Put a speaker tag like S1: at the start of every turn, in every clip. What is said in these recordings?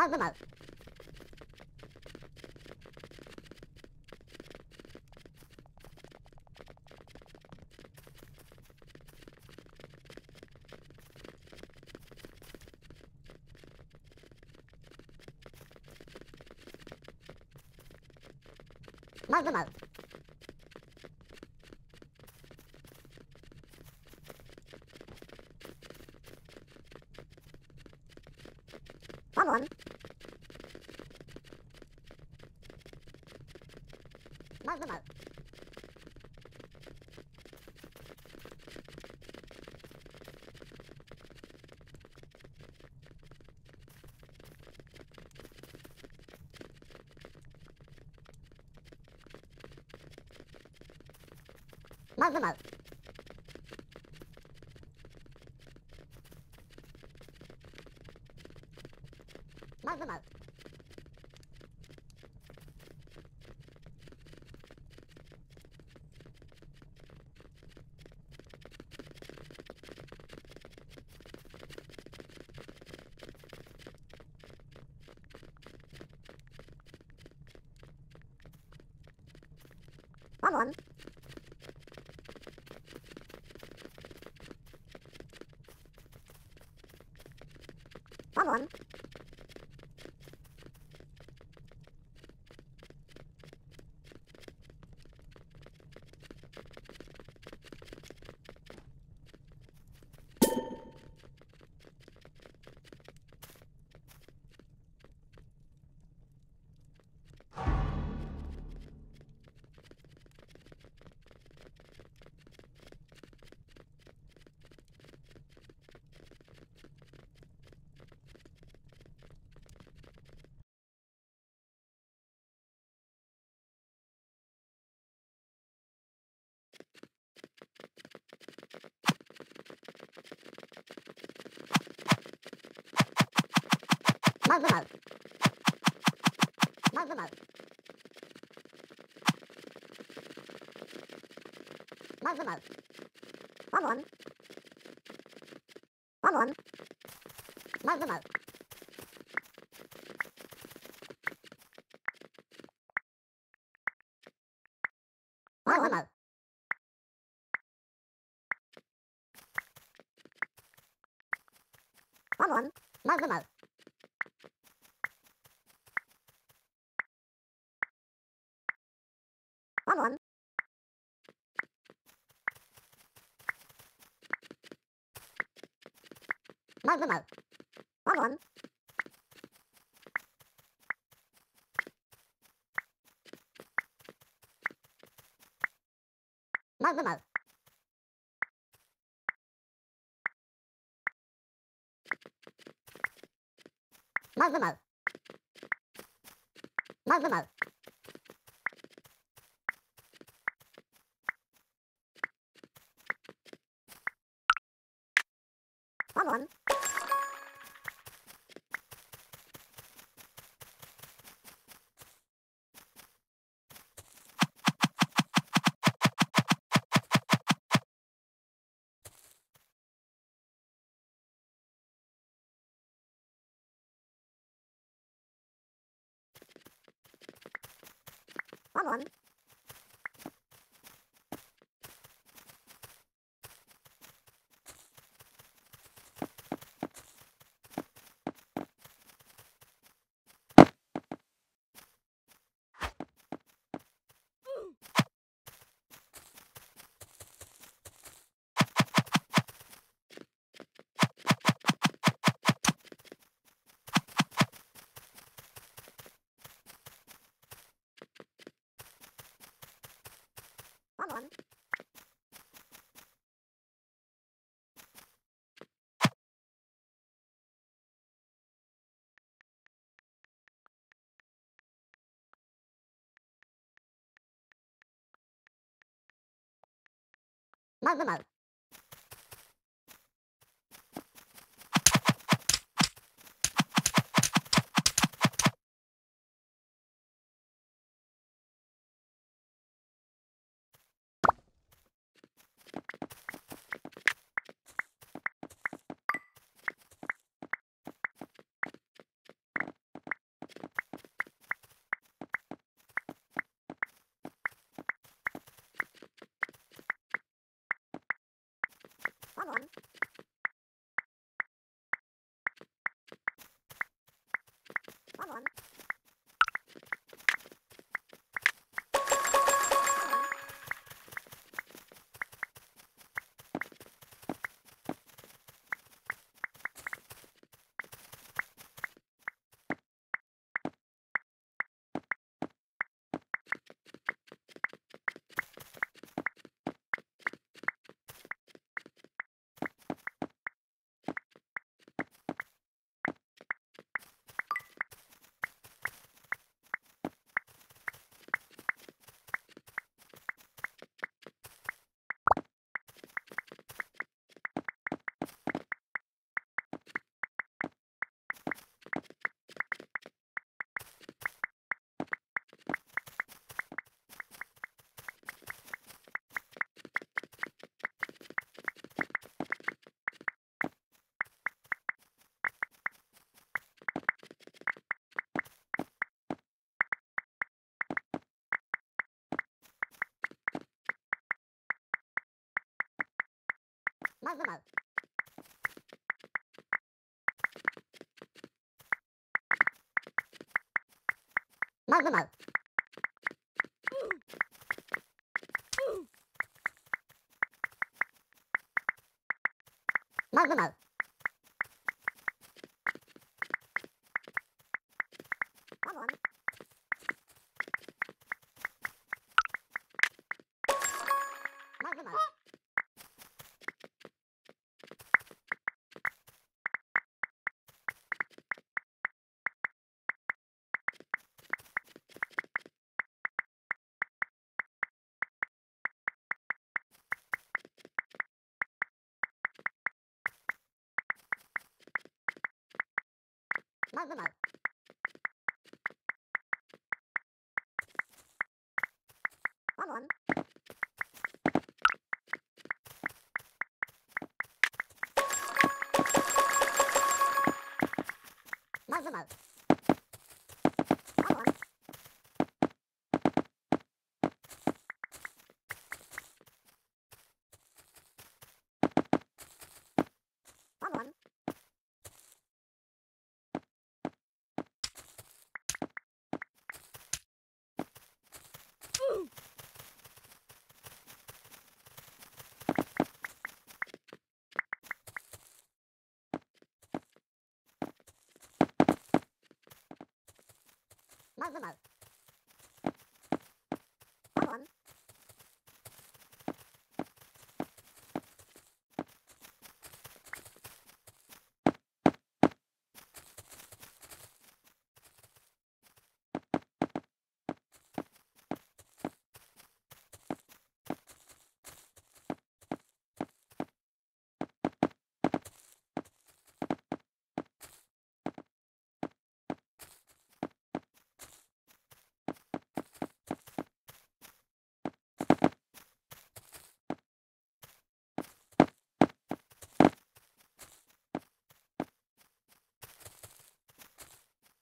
S1: Mo, mo, mo. Mo, mo, mo. Come on. Malmö. Malmö Mal. Malmö Mal. ずまうまずまうまずまうワンワンワンワンまずまうまずまうまずまうワンワンワンワンまずまうまずまうワンワンまず Mal, mal, mal. Ogon. Mal, mal, mal. Mal, mal, mal. Mal, mal, mal. Ogon. Come on. Mau, mau, mau. まぐまう。まぐまう。まぐまう。まあま Với.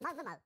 S1: Faz mal.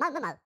S1: Mo mo mo.